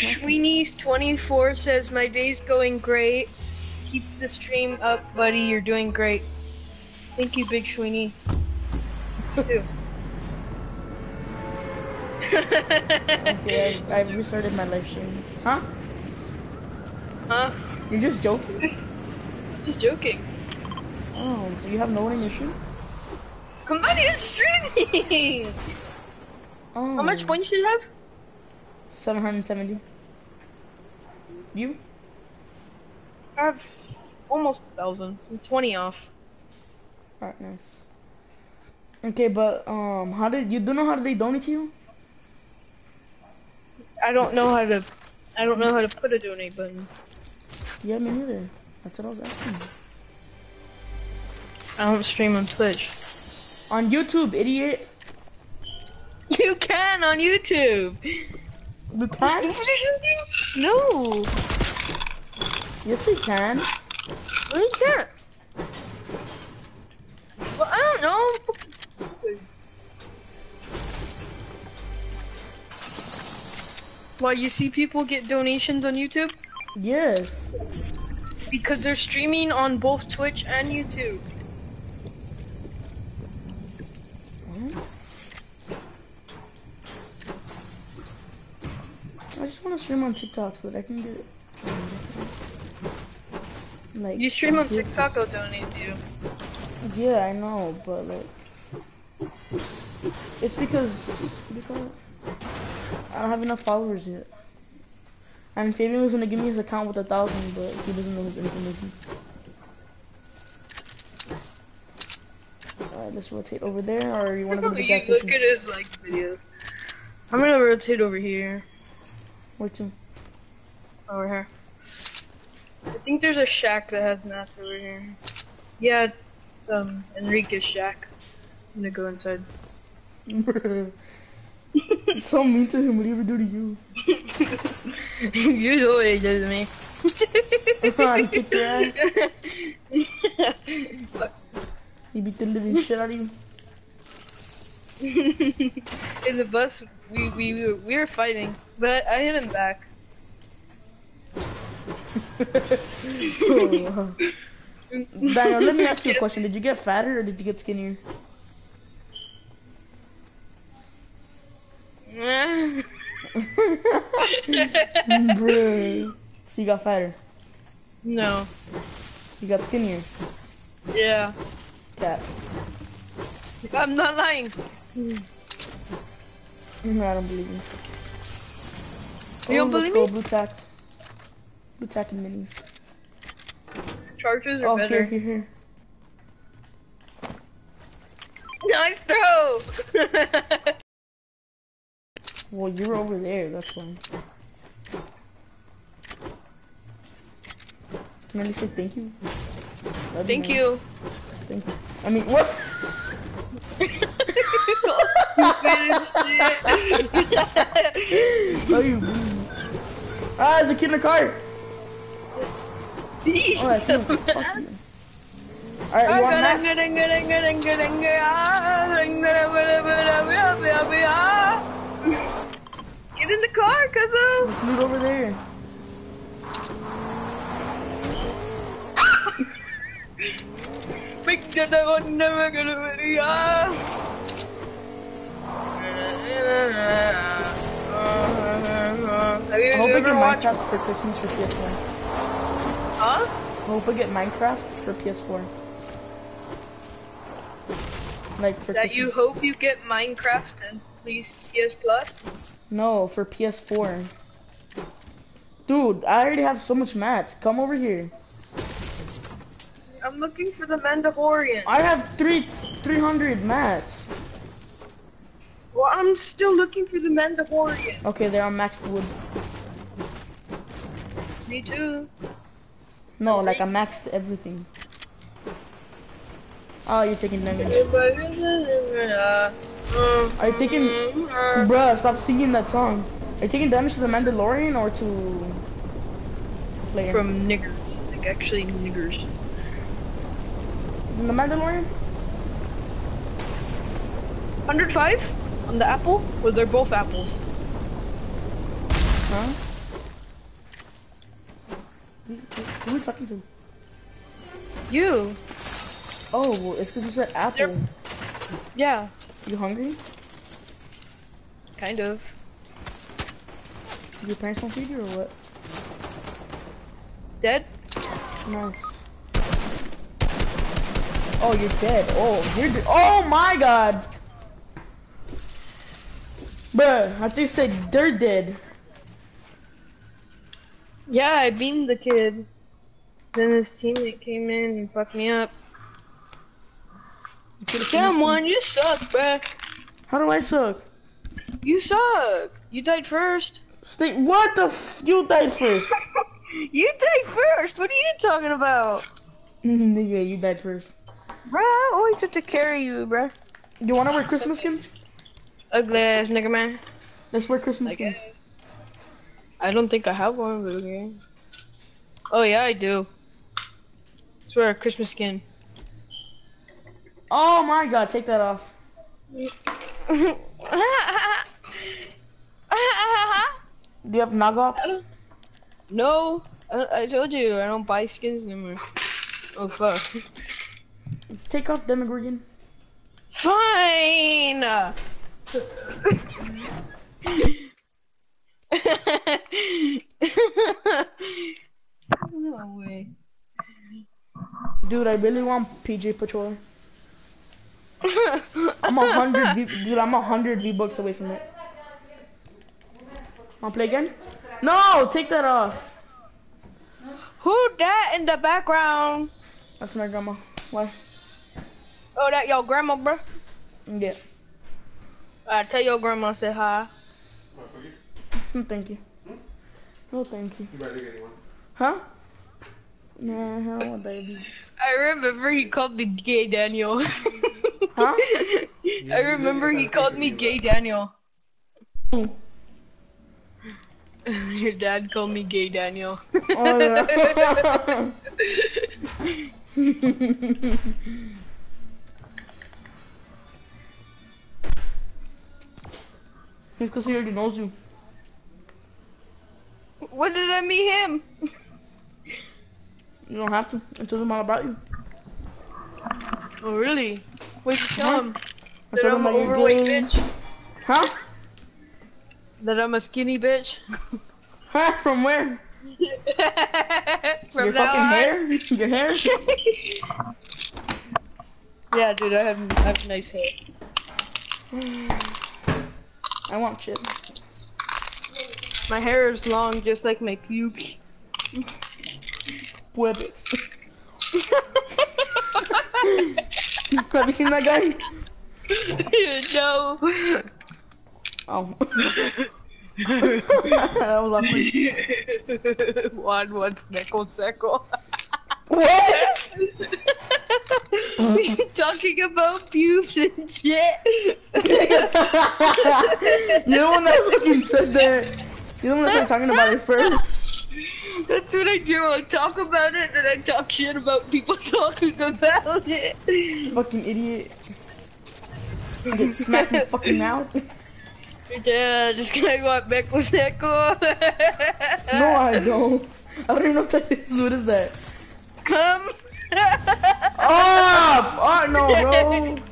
Schweenies24 says, My day's going great. Keep the stream up, buddy. You're doing great. Thank you, Big Schweenie. Too. Okay, I, I restarted my live stream. Huh? Huh? You're just joking? Just joking. Oh, so you have no one in your stream? Somebody is streaming! Oh. How much oh. points do you have? 770. You? I have almost a thousand. I'm 20 off. Alright, nice. Okay, but, um, how did, you do know how they donate to you? I don't know how to. I don't know how to put a donate button. Yeah, me neither. That's what I was asking. I don't stream on Twitch. On YouTube, idiot. You can on YouTube. You can? No, Yes, they can. no, you can't. Well, I don't know. Why you see people get donations on YouTube? Yes. Because they're streaming on both Twitch and YouTube. What? I just want to stream on TikTok so that I can get. Like. You stream on. TikTok, I'll donate you. Yeah, I know, but like. It's because. What do you call it? I don't have enough followers yet. And Fabian was gonna give me his account with a thousand, but he doesn't know his information. Alright, let's rotate over there, or you wanna go to the gas look at his like videos. I'm gonna rotate over here. Where to? Over here. I think there's a shack that has mats over here. Yeah, it's um Enrique's shack. I'm gonna go inside. You're so mean to him. What do you ever do to you? Usually he does to me. he kicked your ass. He beat the living shit out of you. In the bus, we we we were, we were fighting, but I hit him back. Daniel, let me ask you a question. Did you get fatter or did you get skinnier? Bruh. So you got fatter. no. You got skinnier. Yeah. Cat. I'm not lying. Mhm, I don't believe you. You don't Oh, let's believe go me? Blue tack. Blue tack and minis. Chargers are Oh, better. here, here, here. Nice throw. Well, you're over there, that's why. Can I just say thank you? That'd Thank nice. you. Thank you. I mean, what? Oh, you. Ah, there's a kid in the car. Oh, that's him. Alright, you want max? Get in the car, cuzzo! Let's loot over there. Big dada never gonna be Have you hope I get? Minecraft for Christmas for PS4. Huh? I hope I get Minecraft for PS4. Like for That Christmas. you hope you get Minecraft and please PS Plus? No, for PS4. Dude, I already have so much mats. Come over here. I'm looking for the Mandalorian. I have three, 300 mats. Well, I'm still looking for the Mandalorian. Okay, they're on maxed wood. Me too. No, like I maxed everything. Oh, you're taking damage. Are you taking... Bruh, stop singing that song. Are you taking damage to the Mandalorian or to... Player? From niggers. Like, actually, niggers. From the Mandalorian? 105 on the apple? Or they're both apples? Huh? Who, who, are we talking to? You. Oh, well, it's because you said apple. Yeah. You hungry? Kind of. Your parents don't feed you or what? Dead? Nice. Oh, you're dead. Oh, you're dead. Oh my god! Bruh, I think you said they're dead. Yeah, I beamed the kid. Then his teammate came in and fucked me up. You could've Come finished on, you suck, bruh. How do I suck? You suck. You died first. Stay. What the f? You died first. You died first. What are you talking about? Mm-hmm, nigga, you died first. Bruh, I always have to carry you, bruh. You wanna wear Christmas skins? Ugly ass nigga, man. Let's wear Christmas I skins. I don't think I have one, but okay. Oh yeah, I do. Swear, a Christmas skin. Oh my god, take that off. Do you have Nog Ops? no, I, I told you I don't buy skins anymore. Oh fuck. Take off Demogorgon. Fine. no way. Dude, I really want PJ Patrol. I'm a hundred V, dude. I'm a hundred V bucks away from it. Wanna play again? No, take that off. Who that in the background? That's my grandma. Why? Oh, that your grandma, bro. Yeah. I tell your grandma say hi. No, thank you. Hmm? No, thank you. You better get anyone. Huh? Nah, I don't. I remember he called me Gay Daniel. Huh? I remember he called me Gay Daniel. Your dad called me Gay Daniel. Oh yeah. It's because he already knows you. when did I meet him? You don't have to. It doesn't all about you. Oh really? Wait, you tell him I that I'm an overweight bitch. Huh? That I'm a skinny bitch. Huh? From where? From Your fucking on. hair? Your hair? yeah, dude, I have, I have nice hair. I want chips. My hair is long, just like my pubes. Puebes. Have you seen that guy? no. Oh. that was awkward. Juan wants Neko Seco. What? Talking about pubes and shit. You're the one that fucking said that. You're the one that started talking about it first. That's what I do. I talk about it, and I talk shit about people talking about it. Fucking idiot. Get smacked in the fucking mouth. Yeah, this guy want Neko Seco. No, I don't. I don't even know what that is. What is that? Come. Oh! Oh, no, bro.